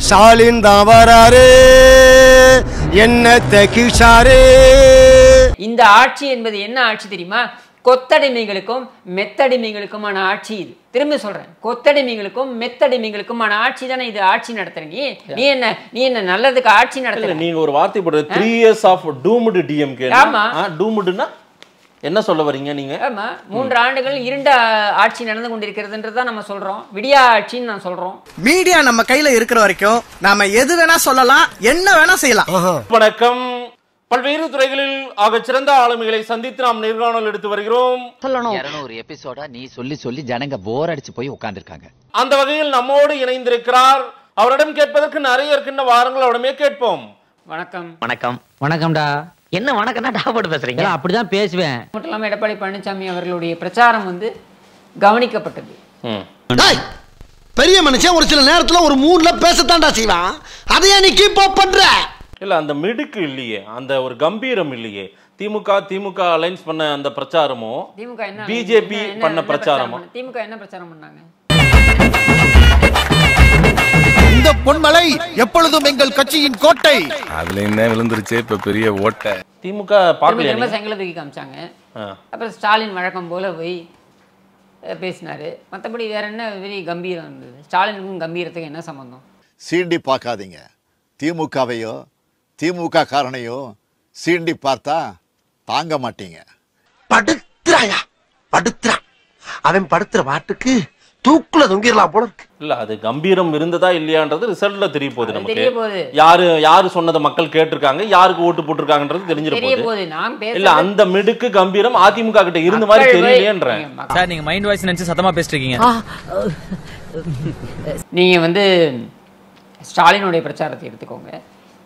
ஸ்டாலின் தான் வராரு என்னத்தை கிஷாரு இந்த ஆட்சி என்பது என்ன ஆட்சி தெரியுமா? கொத்தடிமைகளுக்கும் மெத்தடிமைகளுக்குமான ஆட்சி இது. திரும்ப சொல்றேன். கொத்தடிமைகளுக்கும் மெத்தடிமைகளுக்குமான ஆட்சி தானே இது ஆட்சி நடத்துற நீ நீ என்ன நீ என்ன நல்லதுக்கு ஆட்சி இல்ல நடத்துற? நீங்க ஒரு வார்த்தை போடுறது three years of doomed DMK ஆமா. டூம்டுனா என்ன சொல்ல வர்றீங்க நீங்க? ஆமா மூன்று ஆண்டுகள் இருண்ட ஆட்சி நடந்து கொண்டிருக்கிறதுன்றதை நம்ம சொல்றோம். விடியா ஆட்சின்னு நான் சொல்றோம். மீடியா நம்ம கையில இருக்கிற வரைக்கும் நாம எது வேணா சொல்லலாம் என்ன வேணா செய்யலாம். வணக்கம். பல்வேறு துறைகளில் ஆகச் சிறந்த ஆளுமைகளை சந்தித்து நாம் நேர்காணல் எடுத்து வருகிறோம். இருநூறு எபிசோடா நீ சொல்லி சொல்லி ஜனங்க போர் அடிச்சு போய் உட்கார்ந்திருக்காங்க. அந்த வகையில் நம்மோடு இணைந்திருக்கிறார். அவரிடம் கேட்பதற்கு நிறைய இருக்கின்ற வாரங்கள் அவரிடமே கேட்போம். வணக்கம். வணக்கம். வணக்கம்டா. என்ன வணக்கம்னா டாபோட்டு பேசுறீங்க? அப்படிதான் பேசுவேன். மட்டும் இல்லாமல் எடப்பாடி பழனிசாமி அவர்களுடைய பிரச்சாரம் வந்து கவனிக்கப்பட்டது. ம். டேய், பெரிய மனுஷன் ஒரு சில நேரத்துல ஒரு மூட்ல பேசத்தான்டா செய்வான். அதையா நீ கீப் அப் பண்ற? இல்ல அந்த மிடுக்கு இல்லையே அந்த ஒரு கம்பீரம் இல்லையே. திமுக திமுக அலைன்ஸ் பண்ண அந்த பிரச்சாரமும் திமுக என்ன BJP என்ன- என்ன- பண்ண பிரச்சாரமா? திமுக என்ன பிரச்சாரம் பண்ணாங்க? இந்த பொன்மலை எப்பொழுதும் எங்கள் கட்சியின் கோட்டை. அதுல என்ன விழுந்துருச்சு? இப்ப பெரிய ஓட்டை. திமுக திரும்ப? செங்கலை தூக்கி காமிச்சாங்க. அப்புறம் ஸ்டாலின் வழக்கம் போல போய் பேசினாரு. மற்றபடி வேற என்ன பெரிய கம்பீரம் இருந்தது? ஸ்டாலினுக்கும் கம்பீரத்துக்கு என்ன சம்பந்தம்? சீண்டி பார்க்காதீங்க. திமுகவையோ திமுக காரனையோ சீண்டி பார்த்தா தாங்க மாட்டீங்க. படுத்துறாயா? படுத்துறா அவன் படுத்துற பாட்டுக்கு தூக்குல தொங்கிடலாம் போல இருக்கு. இல்ல அது கம்பீரம் இருந்ததா இல்லையான்றது ரிசல்ட்ல தெரிய போகுது நமக்கு. யாரு யாரு சொன்னதை மக்கள் கேட்டிருக்காங்க யாருக்கு ஓட்டு போட்டிருக்காங்கன்றது நான் இல்ல அந்த மிடுக்கு கம்பீரம் அதிமுக கிட்ட இருந்த மாதிரி தெரியலையேன்றேன். சார் நீங்க மைண்ட் வாய்ஸ் நினைச்சு சத்தமா பேசிட்டு இருக்கீங்க நீங்க வந்து ஸ்டாலினுடைய பிரச்சாரத்தை எடுத்துக்கோங்க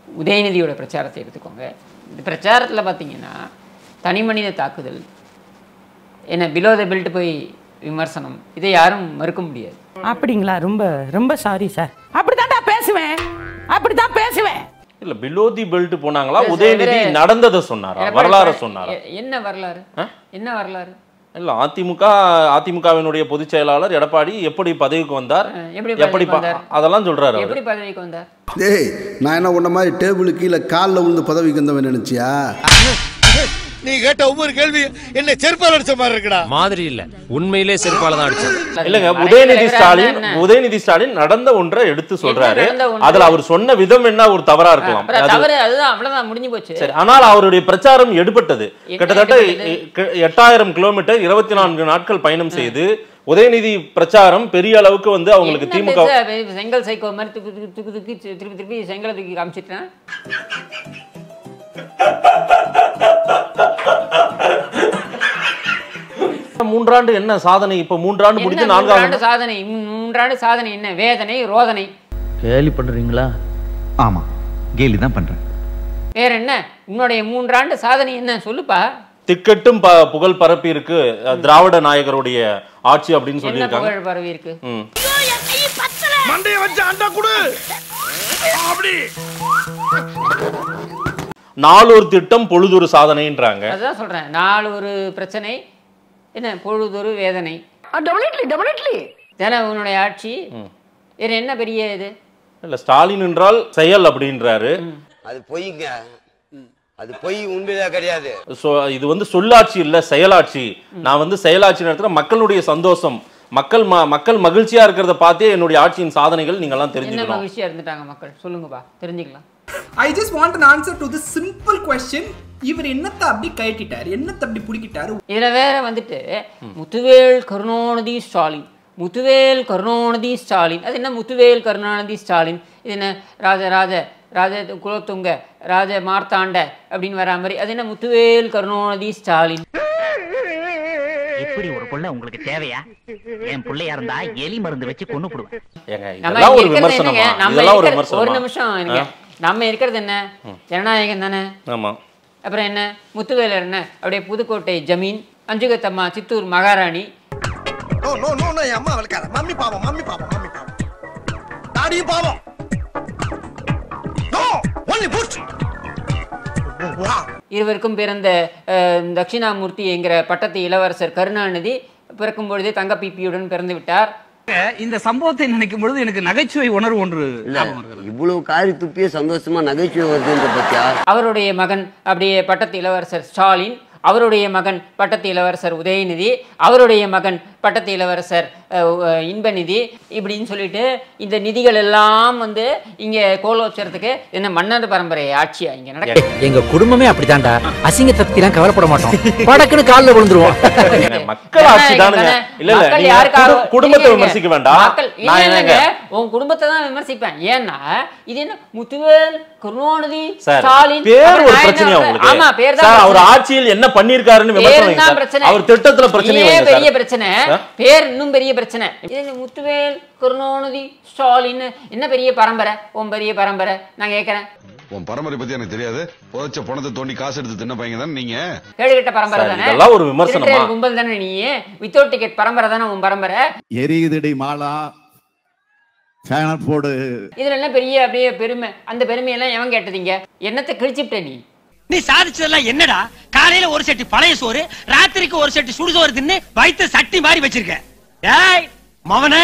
உதயநிதியோட பிரச்சாரத்தை எடுத்துக்கோங்க. இந்த பிரச்சாரத்தில் பார்த்தீங்கன்னா தனி மனித தாக்குதல் என்ன பிலோ த பெல்ட் போய் விமர்சனம். இதை யாரும் மறுக்க முடியாது. அப்படிங்களா? ரொம்ப ரொம்ப சாரி சார் அப்படித்தான்டா பேசுவேன். அப்படித்தான் பேசுவேன். இல்ல பிலோ தி பெல்ட் போனாங்களா உதயநிதி நடந்ததை சொன்னாரா? வரலாறு சொன்னாரா? என்ன வரலாறு? என்ன வரலாறு? இல்ல அதிமுக அதிமுகவினுடைய பொதுச் செயலாளர் எடப்பாடி எப்படி பதவிக்கு வந்தார்? எப்படி? அதெல்லாம் சொல்றாரு அவரு. எப்படி பதவிக்கு வந்தார்? டேய் நான் என்ன உன்ன மாதிரி டேபிள் கீழே காலில் விழுந்து பதவிக்கு வந்தவன் நினைச்சியா? நீ கேட்ட ஒவ்வொரு கேள்வி என்ன செருப்பால் அடிச்ச மாதிரி இருக்குடா. மாதிரி இல்ல. உண்மையிலே செருப்பால தான் அடிச்சது. இல்லங்க உதயநிதி ஸ்டாலின்? உதயநிதி ஸ்டாலின் நடந்த ஒன்றை எடுத்து சொல்றாரு? அதுல அவர் சொன்ன விதம் என்ன ஒரு தவறா இருக்கலாம். அப்புறம் அது- தவறு அதுதான் அவ்வளவுதான் முடிஞ்சு போச்சு. சரி ஆனால் அவருடைய பிரச்சாரம் எடுபட்டது. கிட்டத்தட்ட எட்டாயிரம் கிலோமீட்டர் இருபத்தி நான்கு நாட்கள் பயணம் செய்து உதயநிதி பிரச்சாரம் பெரிய அளவுக்கு வந்து அவங்களுக்கு திமுக செங்கல் சைக்கோ மாதிரி திருப்பி திருப்பி செங்கலை தூக்கி காமிச்சிட்டேன். மூன்றாண்டு என்ன சாதனை இப்ப மூன்றாண்டு என்ன முடிஞ்சு நான்காவது சாதனை மூன்றாண்டு சாதனை என்ன வேதனை ரோதனை கேலி பண்றீங்களா ஆமா கேலி தான் பண்றேன் வேற என்ன உன்னுடைய மூன்றாண்டு சாதனை என்ன சொல்லுப்பா திக்கட்டும் ப- புகழ் பரப்பி இருக்கு திராவிட நாயகருடைய ஆட்சி அப்படின்னு என்ன சொல்லியிருக்காங்க புகழ் பரவி இருக்கு. மண்டைய வச்சு அண்டா குடு அப்படி நாளொரு திட்டம் பொழுதொரு சாதனைன்றாங்க. அதுதான் சொல்றேன். நாலு ஒரு பிரச்சனை என்ன பொழுதொரு வேதனை. தானே உன்னுடைய ஆட்சி? வேற என்ன பெரிய இது? இல்ல ஸ்டாலின் என்றால் செயல் அப்படின்றாரு. அது பொய்ங்க. அது பொய் உண்மையா கிடையாது. So, இது வந்து சொல்லாட்சி இல்ல செயலாட்சி. நான் வந்து செயலாட்சி நடத்துற மக்களுடைய சந்தோஷம். மக்கள் ம- மக்கள் மகிழ்ச்சியா இருக்கிறத பார்த்தே என்னுடைய ஆட்சியின் சாதனைகள் நீங்க எல்லாம் என்ன தெரிஞ்சுக்கணும். மகிழ்ச்சியா இருந்துட்டாங்க மக்கள்? சொல்லுங்கப்பா தெரிஞ்சுக்கலாம். I just want an answer to this simple question இவர் என்னத்தை அப்படி கழட்டிட்டார்? என்னத்தை அப்படி பிடிக்கிட்டாரு? இதுல வேற வந்துட்டு முத்துவேல் கருணாநிதி ஸ்டாலின். முத்துவேல் கருணாநிதி ஸ்டாலின். அது என்ன முத்துவேல் கருணாநிதி ஸ்டாலின்? இது என்ன ராஜ ராஜ ராஜ குலத்துங்க ராஜ மார்த்தாண்ட அப்படின்னு வரா மாதிரி. அது என்ன முத்துவேல் கருணாநிதி ஸ்டாலின்? இப்படி ஒரு புள்ள உங்களுக்கு தேவையா? என் புள்ளையா இருந்தா எலி மருந்து வச்சு கொண்டு போடுவேன் ஒரு நிமிஷம் நம்ம இருக்கிறது என்ன? ஜனநாயகம் தானே? ஆமா. அப்புறம் என்ன? முத்துவேலர் என்ன? அப்படியே புதுக்கோட்டை ஜமீன் அஞ்சுகத்தம்மா சித்தூர் மகாராணி. நோ நோ நோ நோ என் அம்மா அவளுக்கார மம்மி பாவம் மம்மி பாவம் மம்மி பாவம். டாடி பாவம். நோ ஒன்லி புட் இருவருக்கும் பிறந்த தட்சிணாமூர்த்தி என்கிற பட்டத்து இளவரசர் கருணாநிதி பிறக்கும் பொழுதே தங்க பிபியுடன் பிறந்து விட்டார். இந்த சம்பவத்தை நினைக்கும் பொழுது எனக்கு நகைச்சுவை உணர்வு ஒன்று. இவ்வளவு காரி துப்பிய சந்தோஷமா நகைச்சுவை வருதுன்ற பத்தியா அவருடைய மகன் அப்படியே பட்டத்து இளவரசர் ஸ்டாலின் அவருடைய மகன் பட்டத்து இளவரசர் உதயநிதி அவருடைய மகன் பட்டத்து இளவரசர் அஹ், இன்பநிதி இப்படின்னு சொல்லிட்டு இந்த நிதிகள் எல்லாம் வந்து இங்க கோலோச்சறதுக்கு என்ன மன்னர் பரம்பரை ஆட்சியா இங்க நடக்குது. எங்க குடும்பமே அப்படித்தான்டா அசிங்கத்தை பத்திலாம் கவலைப்பட மாட்டோம். படக்குன்னு காலில் விழுந்துருவோம். மக்கள் ஆட்சி தானுங்க குடும்பத்தை விமர்சிக்க வேண்டாம். உன் குடும்பத்தை தான் விமர்சிப்பேன். ஏன்னா இது என்ன முத்துவேல் கருணாநிதி சார் ஸ்டாலின் பேர் ஒரு பிரச்சனையா? உங்களுக்கு? ஆமா பேர் தான் சார் அவர். ஆட்சியில் என்ன பண்ணிருக்காருன்னு விமர்சனம். அவர் திட்டத்துல பிரச்சனை பெரிய. பிரச்சனை? பேர் இன்னும் பெரிய பிரச்சனை. முத்துவேல் கருணாநிதி ஸ்டாலின் என்ன பெரிய பரம்பரை? உன் பெரிய பரம்பரை. நான் கேட்கறேன். உன் பரம்பரை பத்தி எனக்கு தெரியாது. புதைச்ச பணத்தை தோண்டி காசு எடுத்து தின்ன பையன் தானே நீங்க? கேடுகட்ட பரம்பரை தானே? இதெல்லாம் ஒரு விமர்சனமா? கும்பல் தானே நீ? வித்தவுட் டிக்கெட் பரம்பரை தானே உன் பரம்பரை? எரியுதடி மாலா. ஃபேனை போடு. இதுல என்ன பெரிய அப்படியே பெருமை. அந்த பெருமையெல்லாம் எவன் கேட்டதீங்க என்னத்தை கிழிச்சுட்ட நீ? நீ சாதிச்சதெல்லாம் என்னடா? காலையில ஒரு செட்டு பழைய சோறு ராத்திரிக்கு ஒரு செட்டு சுடுசோறு தின்னு வயித்து சட்டி மாதிரி வச்சிருக்க. ஏய் மவனே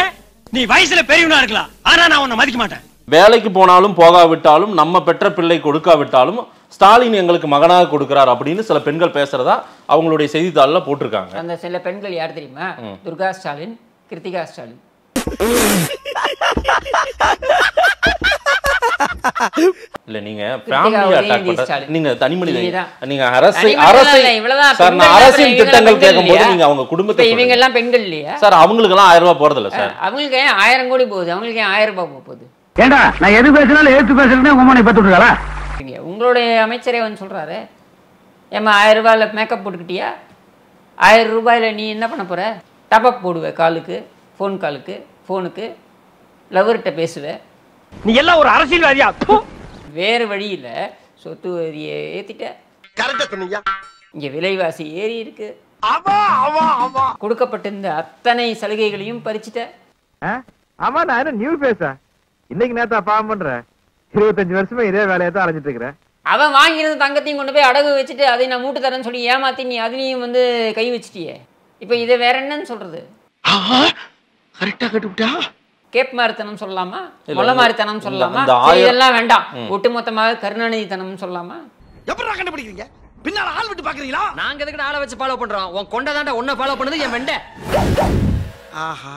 நீ வயசுல பெரியவனா இருக்கலாம். ஆனா நான் உன்னை மதிக்க மாட்டேன். வேலைக்கு போனாலும் போகாவிட்டாலும் நம்ம பெற்ற பிள்ளை கொடுக்காவிட்டாலும் ஸ்டாலின் எங்களுக்கு மகனாக கொடுக்கிறார் அப்படின்னு சில பெண்கள் பேசுறதா அவங்களுடைய செய்தித்தாளில் போட்டிருக்காங்க. அந்த சில பெண்கள் யார் தெரியுமா. துர்கா ஸ்டாலின் கிருத்திகா ஸ்டாலின். இல்ல நீங்க ஃபேமிலி அட்டாக் பண்ற. நீங்க தனி. மனித. நீங்க அரசை அரசை இல்ல, இவ்வளவுதான். சார் நான் அரசின் திட்டங்கள் கேட்கும்போது? நீங்க அவங்க குடும்பத்தை இவங்க. எல்லாம் பெண்கள் இல்லையா? சார் அவங்களுக்கு எல்லாம் ஆயிரம் ரூபாய் போறதில்ல சார். அவங்களுக்கு ஏன் ஆயிரம் கோடி போகுது? அவங்களுக்கு ஏன் ஆயிரம் ரூபாய் போக போகுது? ஏண்டா நான் எது பேசினாலும் எடுத்து பேசுறேன்னு உங்க மனை பத்து விட்டுருக்கா இங்க உங்களுடைய அமைச்சரே வந்து சொல்றாரு. ஏம்மா ஆயிரம் ரூபாயில மேக்கப் போட்டுக்கிட்டியா? ஆயிரம் ரூபாயில நீ என்ன பண்ண போற? டாப்அப் போடுவ காலுக்கு ஃபோன் காலுக்கு ஃபோனுக்கு லவர்கிட்ட பேசுவ. நீ எல்லாம் ஒரு அரசியல்வாதியா? வேறு வழியில சொத்து வரியை ஏத்திட்ட. கரெக்டா சொன்னீங்க. இங்க விலைவாசி ஏறி இருக்கு. ஆமா ஆமா ஆமா கொடுக்கப்பட்டிருந்த அத்தனை சலுகைகளையும் பறிச்சுட்ட. ஆமா நான் என்ன நியூ பேச இன்னைக்கு நேத்தா பாவம் பண்றேன் இருபத்தஞ்சு வருஷமா இதே வேலையை தான் அலைஞ்சிட்டு இருக்கிறேன். அவன் வாங்கியிருந்த தங்கத்தையும் கொண்டு போய் அடகு வச்சுட்டு அதை நான் மூட்டு தரேன்னு சொல்லி ஏமாத்தி நீ அதுலயும் வந்து கை வச்சிட்டியே. இப்போ இதை வேற என்னன்னு சொல்றது? கரெக்டா கட்டுவிட்டா? கேப் மாரித்தனம் சொல்லலாமா இந்த- மாரித்தனம் சொல்லலாமா இதெல்லாம் வேண்டாம். ஒட்டுமொத்தமாக கருணாநிதி தனம் சொல்லலாமா எப்படா கண்டுபிடிக்கிறீங்க? பின்னால ஆள் விட்டு பாக்குறீங்களா? நாங்க எதுக்கு ஆளை வச்சு ஃபாலோ பண்றோம்? உன் கொண்ட தாண்டா உன்னை ஃபாலோ பண்ணது என் வெண்டை ஆஹா.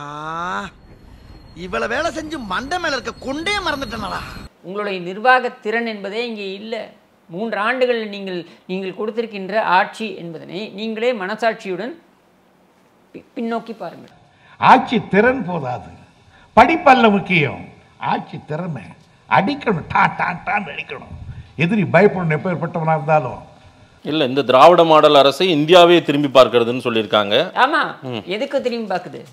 இவ்வளவு வேலை செஞ்சு மண்டை மேல இருக்க கொண்டே மறந்துட்டேனடா. உங்களுடைய நிர்வாக திறன் என்பதே இங்கே இல்லை. மூன்று ஆண்டுகள் நீங்கள் நீங்கள் கொடுத்திருக்கின்ற ஆட்சி என்பதனை நீங்களே மனசாட்சியுடன் பின்னோக்கி பாருங்கள். ஆட்சி திறன் போதாது. படிப்பல்ல முக்கியம். ஆட்சி திறமை. அடிக்கணும். டா டா டான்னு அடிக்கணும். எதிரி பயப்படணும். எப்பேற்பட்டவனா இருந்தாலும். இல்ல இந்த திராவிட மாடல் அரசை இந்தியாவே திரும்பி பார்க்கிறதுன்னு சொல்லியிருக்காங்க. ஆமா. ம். எதுக்கு திரும்பி பார்க்குது.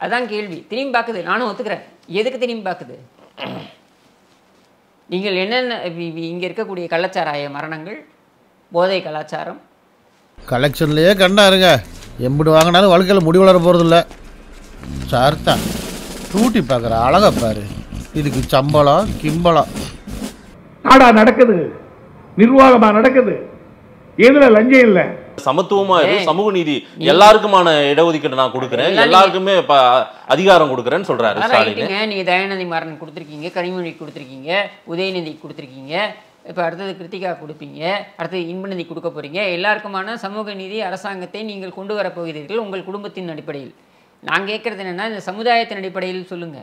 அதான் கேள்வி. திரும்பி பார்க்குது. நானும் ஒத்துக்கிறேன். எதுக்கு திரும்பி பார்க்குது? நீங்கள் என்னென்ன வி- வி- இங்க இருக்கக்கூடிய கள்ளச்சாராய மரணங்கள் போதை கலாச்சாரம். கலெக்ஷன்லயே கண்டாருங்க எம்பிடு வாங்கினாலும் வாழ்க்கையில் முடி வளர போகிறதில்ல சார்த்தா. டூட்டி பார்க்குற அழகா பாரு. இதுக்கு சம்பளம் கிம்பளம். நாடா நடக்குது. நிர்வாகமா நடக்குது. எதுல லஞ்சம் இல்லை. சமத்துவமா இரு ஏய், சமூக நீதி எல்லாருக்குமான இடஒதுக்கீடு நான் கொடுக்குறேன். நீங்க- எல்லாருக்குமே அதிகாரம் கொடுக்குறேன்னு சொல்றாரு ஸ்டாலின். நீங்கள் தயாநிதி மாறன் கொடுத்துருக்கீங்க கனிமொழி கொடுத்துருக்கீங்க உதயநிதி கொடுத்துருக்கீங்க இப்போ அடுத்தது கிருத்திகா கொடுப்பீங்க அடுத்தது இன்பநிதி கொடுக்க போறீங்க. எல்லாருக்குமான சமூக நீதி அரசாங்கத்தை நீங்கள் கொண்டு வரப் போகிறீர்கள் உங்கள் குடும்பத்தின் அடிப்படையில். நான் கேட்கறது என்னன்னா இந்த சமுதாயத்தின் அடிப்படையில் சொல்லுங்க.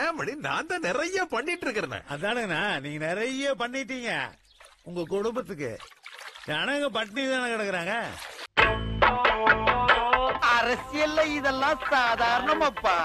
ஏன் படி நான் தான் நிறைய பண்ணிட்டு இருக்கிறேன் அதானுங்கண்ணா நீங்க நிறைய பண்ணிட்டீங்க. உங்க குடும்பத்துக்கு. ஜனங்க பட்டினி தானே கிடக்குறாங்க? அரசியல்ல இதெல்லாம் சாதாரணமாப்பா.